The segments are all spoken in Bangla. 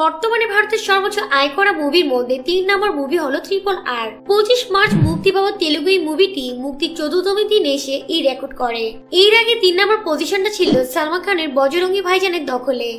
বর্তমানে ভারতের সর্বোচ্চ আয় করা মুভির মধ্যে তিন নম্বর মুভি হলো ত্রিপল আর পঁচিশ মার্চ মুক্তি পাওয়া তেলুগু এই মুভিটি মুক্তির চতুর্থম দিন এসে এই রেকর্ড করে। এর আগে তিন নম্বর পজিশনটা ছিল সালমান খানের বজরঙ্গি ভাইজানের দখলে।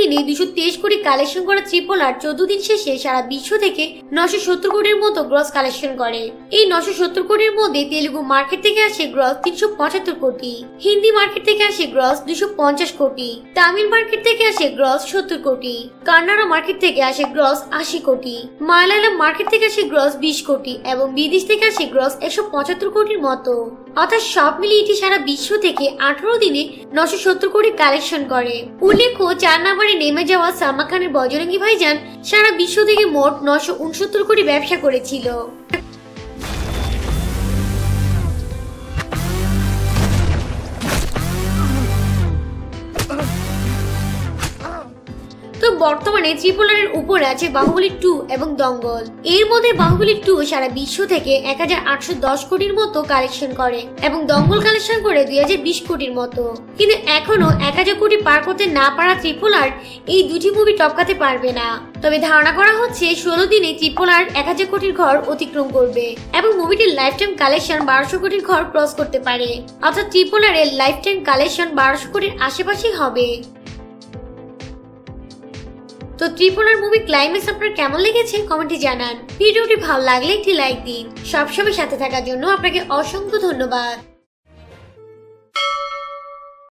দিনে দুশো তেইশ কোটি কালেকশন করা ট্রিপল আর চোদ্দ দিন শেষে সারা বিশ্ব থেকে নশো সত্তর কোটির মতো গ্রস কালেকশন করে। এই নশো সত্তর কোটির মধ্যে তেলুগু মার্কেট থেকে আসে গ্রস তিনশো পঁচাত্তর কোটি, হিন্দি মার্কেট থেকে আসে গ্রস দুশো পঞ্চাশ কোটি, তামিল মার্কেট থেকে আসে গ্রস সত্তর কোটি, কান্নাড়া মার্কেট থেকে আসে গ্রস আশি কোটি, মালায়ালাম মার্কেট থেকে আসে গ্রস বিশ কোটি এবং বিদেশ থেকে আসে গ্রস একশো পঁচাত্তর কোটির মতো। অর্থাৎ সব মিলিয়ে এটি সারা বিশ্ব থেকে আঠারো দিনে নশো সত্তর কোটি কালেকশন করে। উল্লেখ্য চার নম্বরে নেমে যাওয়া সামা খানের বজরঙ্গি ভাইজান সারা বিশ্ব থেকে মোট নশো উনসত্তর কোটি ব্যবসা করেছিল। তো বর্তমানে ত্রিপুলারের উপরে আছে বাহুবলী টু এবং দঙ্গল। এর মধ্যে বাহুবলী টু সারা বিশ্ব থেকে এক হাজার আটশো দশ কোটির মতো কালেকশন করে এবং দঙ্গল কালেকশন করে দুই হাজার বিশ কোটির মতো। কিন্তু এখনও এক হাজার কোটি পার করতে না পারা ত্রিপুলার এই দুটি মুভি টপকাতে পারবে না। তবে ধারণা করা হচ্ছে ষোলো দিনে ত্রিপুলার এক হাজার কোটির ঘর অতিক্রম করবে এবং মুভিটির লাইফ টাইম কালেকশন বারোশো কোটির ঘর ক্রস করতে পারে। অর্থাৎ ত্রিপুলারের লাইফ টাইম কালেকশন বারোশো কোটির আশেপাশেই হবে। তো ত্রিপুরার মুভি ক্লাইম্যাক্স আপনার কেমন লেগেছে? কমেন্টে জানান। ভিডিওটি ভালো লাগলে একটি লাইক দিন। সবসময় সাথে থাকার জন্য আপনাকে অসংখ্য ধন্যবাদ।